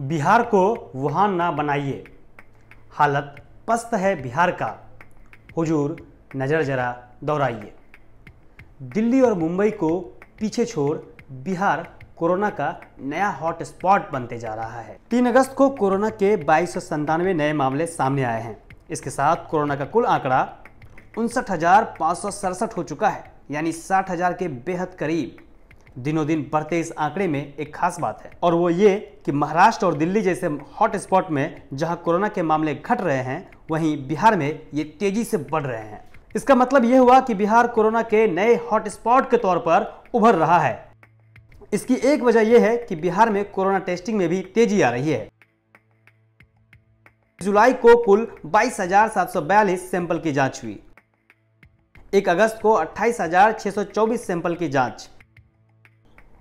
बिहार को वुहान ना बनाइए। हालत पस्त है बिहार का। हुजूर, नज़र जरा दौड़ाइए दिल्ली और मुंबई को पीछे छोड़ बिहार कोरोना का नया हॉट स्पॉट बनते जा रहा है। तीन अगस्त को कोरोना के बाईस सौ संतानवे नए मामले सामने आए हैं। इसके साथ कोरोना का कुल आंकड़ा उनसठ हो चुका है, यानी साठ के बेहद करीब। दिनों दिन बढ़ते इस आंकड़े में एक खास बात है। और वो ये कि महाराष्ट्र और दिल्ली जैसे हॉट स्पॉट में जहाँ कोरोना के मामले घट रहे हैं वहीं बिहार में ये तेज़ी से बढ़ रहे हैं। इसका मतलब यह हुआ कि बिहार कोरोना के नए हॉट स्पॉट के तौर पर उभर रहा है। इसकी एक वजह यह है कि बिहार में कोरोना टेस्टिंग में भी तेज़ी आ रही है। जुलाई को कुल 22,742 सैंपल की जाँच हुई। एक अगस्त को 28,624 सैंपल की जाँच।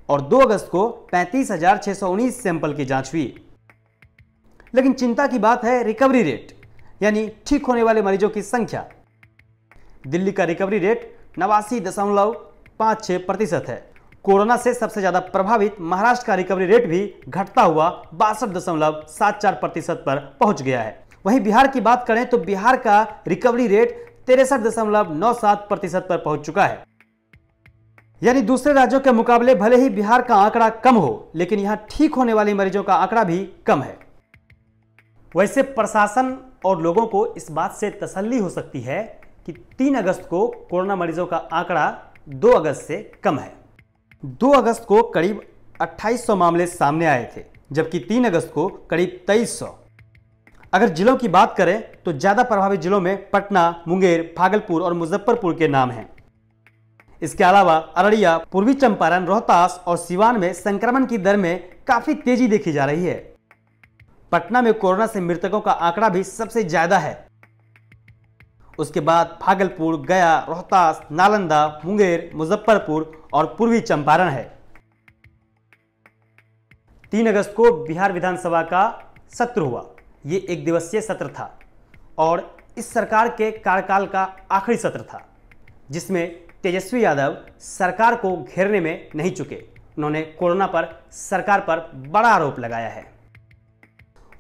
और 2 अगस्त को 35,619 सैंपल की जाँच हुई। लेकिन चिंता की बात है रिकवरी रेट यानी ठीक होने वाले मरीजों की संख्या। दिल्ली का रिकवरी रेट नवासी दशमलव पाँच छह प्रतिशत है। कोरोना से सबसे ज़्यादा प्रभावित महाराष्ट्र का रिकवरी रेट भी घटता हुआ बासठ दशमलव सात चार प्रतिशत पर पहुँच गया है। वहीं बिहार की बात करें तो बिहार का रिकवरी रेट तिरसठ दशमलव नौ सात प्रतिशत पर पहुँच चुका है। यानी दूसरे राज्यों के मुकाबले भले ही बिहार का आंकड़ा कम हो, लेकिन यहाँ ठीक होने वाले मरीजों का आंकड़ा भी कम है। वैसे प्रशासन और लोगों को इस बात से तसल्ली हो सकती है कि 3 अगस्त को कोरोना मरीजों का आंकड़ा 2 अगस्त से कम है। 2 अगस्त को करीब 2800 मामले सामने आए थे, जबकि 3 अगस्त को करीब 2300 अगर जिलों की बात करें तो ज़्यादा प्रभावित जिलों में पटना, मुंगेर, भागलपुर और मुजफ्फरपुर के नाम हैं। इसके अलावा अररिया पूर्वी चंपारण, रोहतास और सिवान में संक्रमण की दर में काफ़ी तेज़ी देखी जा रही है। पटना में कोरोना से मृतकों का आंकड़ा भी सबसे ज़्यादा है। उसके बाद भागलपुर, गया, रोहतास, नालंदा, मुंगेर, मुजफ्फरपुर और पूर्वी चंपारण है। तीन अगस्त को बिहार विधानसभा का सत्र हुआ। ये एक दिवसीय सत्र था और इस सरकार के कार्यकाल का आखिरी सत्र था, जिसमें तेजस्वी यादव सरकार को घेरने में नहीं चुके। उन्होंने कोरोना पर सरकार पर बड़ा आरोप लगाया है।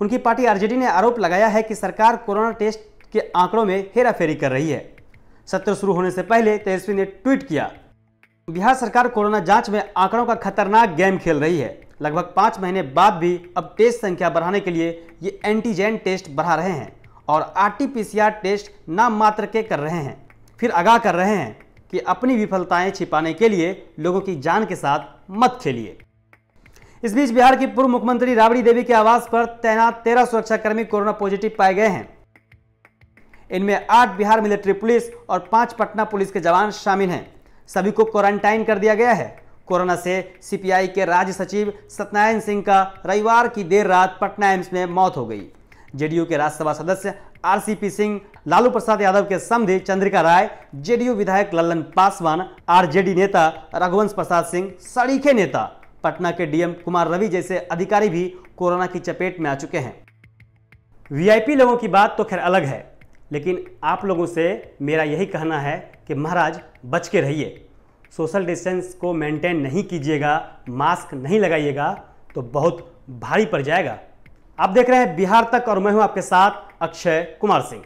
उनकी पार्टी आरजेडी ने आरोप लगाया है कि सरकार कोरोना टेस्ट के आंकड़ों में हेराफेरी कर रही है। सत्र शुरू होने से पहले तेजस्वी ने ट्वीट किया, बिहार सरकार कोरोना जाँच में आंकड़ों का खतरनाक गेम खेल रही है। लगभग पाँच महीने बाद भी अब टेस्ट संख्या बढ़ाने के लिए ये एंटीजेन टेस्ट बढ़ा रहे हैं और आरटीपीसीआर टेस्ट नाम मात्र के कर रहे हैं, फिर आगाह कर रहे हैं। कि अपनी विफलताएँ छिपाने के लिए लोगों की जान के साथ मत खेलिए। इस बीच बिहार की पूर्व मुख्यमंत्री राबड़ी देवी के आवास पर तैनात तेरह सुरक्षाकर्मी कोरोना पॉजिटिव पाए गए हैं। इनमें आठ बिहार मिलिट्री पुलिस और पाँच पटना पुलिस के जवान शामिल हैं। सभी को क्वारंटाइन कर दिया गया है। कोरोना से सीपीआई के राज्य सचिव सत्यनारायण सिंह का रविवार की देर रात पटना एम्स में मौत हो गई। जेडीयू के राज्यसभा सदस्य आरसीपी सिंह, लालू प्रसाद यादव के समधि चंद्रिका राय, जेडीयू विधायक लल्लन पासवान, आरजेडी नेता रघुवंश प्रसाद सिंह सड़ीखे नेता पटना के डीएम कुमार रवि जैसे अधिकारी भी कोरोना की चपेट में आ चुके हैं। वीआईपी लोगों की बात तो खैर अलग है, लेकिन आप लोगों से मेरा यही कहना है कि महाराज, बच के रहिए। सोशल डिस्टेंस को मेंटेन नहीं कीजिएगा, मास्क नहीं लगाइएगा तो बहुत भारी पड़ जाएगा। आप देख रहे हैं बिहार तक और मैं हूँ आपके साथ अक्षय कुमार सिंह।